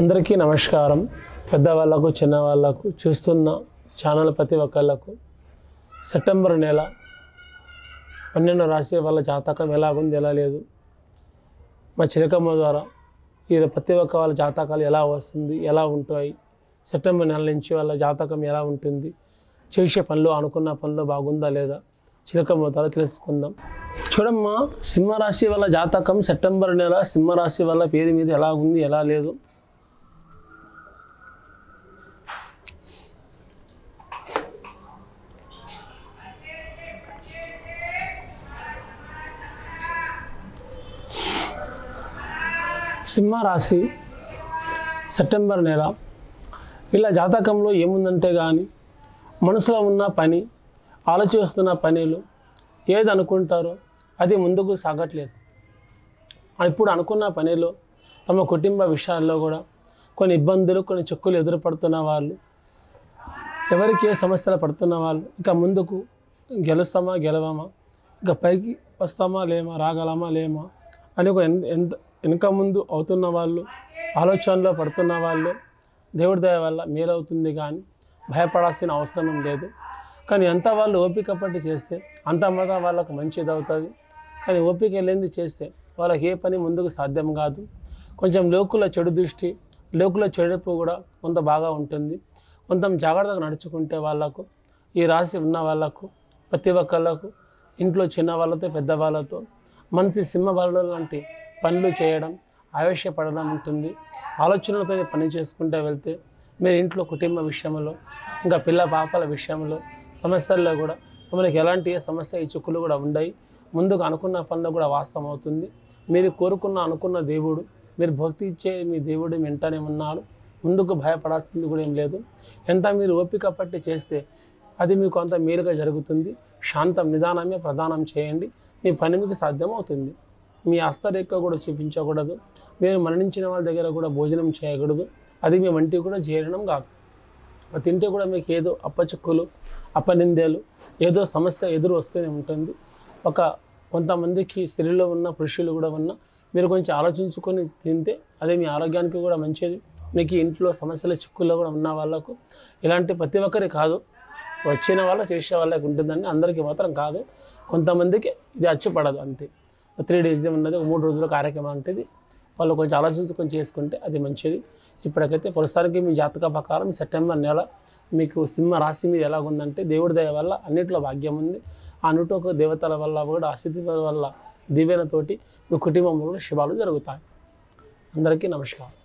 అందరికీ నమస్కారం. పెద్దవాళ్ళకు చిన్నవాళ్ళకు చూస్తున్న ఛానల్ ప్రతి ఒక్కళ్ళకు సెప్టెంబర్ నెల పన్నెండు రాశి వాళ్ళ జాతకం ఎలా ఉంది ఎలా లేదు? మా చిలకమ్మ ద్వారా ఈ ప్రతి ఒక్క వాళ్ళ జాతకాలు ఎలా వస్తుంది ఎలా ఉంటాయి? సెప్టెంబర్ నెల నుంచి వాళ్ళ జాతకం ఎలా ఉంటుంది? చేసే పనులు అనుకున్న పనులు బాగుందా లేదా? చిలకమ్మ ద్వారా తెలుసుకుందాం. చూడమ్మా సింహరాశి వాళ్ళ జాతకం సెప్టెంబర్ నెల సింహరాశి వాళ్ళ పేరు మీద ఎలా ఉంది ఎలా లేదు? సింహరాశి సెప్టెంబర్ నెల. ఇలా జాతకంలో ఏముందంటే కానీ మనసులో ఉన్న పని ఆలోచిస్తున్న పనులు ఏది అనుకుంటారో అది ముందుకు సాగట్లేదు. ఇప్పుడు అనుకున్న పనిలో తమ కుటుంబ విషయాల్లో కూడా కొన్ని ఇబ్బందులు కొన్ని చిక్కులు ఎదురుపడుతున్న వాళ్ళు ఎవరికి ఏ సమస్యలు పడుతున్న వాళ్ళు ఇక ముందుకు గెలుస్తామా గెలవమా ఇక పైకి వస్తామా లేమా రాగలమా లేమా అని ఒక ఎన్- ఎంత వెనుక ముందు అవుతున్న వాళ్ళు ఆలోచనలో పడుతున్న వాళ్ళు. దేవుడి దయ వల్ల మేలవుతుంది కానీ భయపడాల్సిన అవసరం లేదు. కానీ ఎంత వాళ్ళు ఓపిక పట్టి చేస్తే అంత మాత్రం వాళ్ళకు మంచిది అవుతుంది. కానీ ఓపిక లేనిది చేస్తే వాళ్ళకి ఏ పని ముందుకు సాధ్యం కాదు. కొంచెం లోకుల చెడు దృష్టి లోకుల చెడుపు కూడా కొంత బాగా ఉంటుంది. కొంత జాగ్రత్తగా నడుచుకుంటే వాళ్ళకు ఈ రాశి ఉన్న వాళ్ళకు ప్రతి ఒక్కళ్ళకు ఇంట్లో చిన్న వాళ్ళతో పెద్దవాళ్ళతో మనిషి సింహ బలుడు లాంటి పనులు చేయడం ఆవేశపడడం ఉంటుంది. ఆలోచనలతో పని చేసుకుంటూ వెళ్తే మీరు ఇంట్లో కుటుంబ విషయంలో ఇంకా పిల్ల పాపల విషయంలో సమస్యల్లో కూడా మనకి ఎలాంటి సమస్య ఈ చిక్కులు కూడా ఉండయి. ముందుకు అనుకున్న పనులు కూడా వాస్తవం అవుతుంది. మీరు కోరుకున్న అనుకున్న దేవుడు మీరు భక్తి ఇచ్చే మీ దేవుడు వెంటనే ఉన్నాడు ముందుకు భయపడాల్సింది కూడా ఏం లేదు. ఎంత మీరు ఓపిక పట్టి చేస్తే అది మీకు అంత మేలుగా జరుగుతుంది. శాంతం నిదానమే ప్రదానం చేయండి. మీ పని మీకు సాధ్యమవుతుంది. మీ హస్తరేఖ కూడా చూపించకూడదు. మీరు మరణించిన వాళ్ళ దగ్గర కూడా భోజనం చేయకూడదు. అది మీ వంటి కూడా చేరడం కాదు. తింటే కూడా మీకు ఏదో అప్పచుక్కులు అపనిందేలు ఏదో సమస్య ఎదురు వస్తూనే ఉంటుంది. ఒక కొంతమందికి స్త్రీలో ఉన్న పురుషులు కూడా ఉన్న మీరు కొంచెం ఆలోచించుకొని తింటే అదే మీ ఆరోగ్యానికి కూడా మంచిది. మీకు ఇంట్లో సమస్యల చిక్కుల్లో కూడా ఉన్న వాళ్ళకు ఇలాంటి ప్రతి ఒక్కరి కాదు. వచ్చిన వాళ్ళ చేసే వాళ్ళకి ఉంటుందని అందరికీ మాత్రం కాదు. కొంతమందికి ఇది అచ్చుపడదు అంతే. త్రీ డేస్ ఉన్నది ఒక మూడు రోజుల కార్యక్రమం అంటే వాళ్ళు కొంచెం ఆలోచించుకొని చేసుకుంటే అది మంచిది. ఇప్పటికైతే ప్రస్తుతానికి మీ జాతక ప్రకారం సెప్టెంబర్ నెల మీకు సింహ రాశి మీద ఎలా ఉందంటే దేవుడి దయ వల్ల అన్నిట్లో భాగ్యం ఉంది. ఆ నూట ఒక దేవతల వల్ల కూడా ఆశీర్వాదాల వల్ల దీవెనతోటి మీ కుటుంబంలో శుభాలు జరుగుతాయి. అందరికీ నమస్కారం.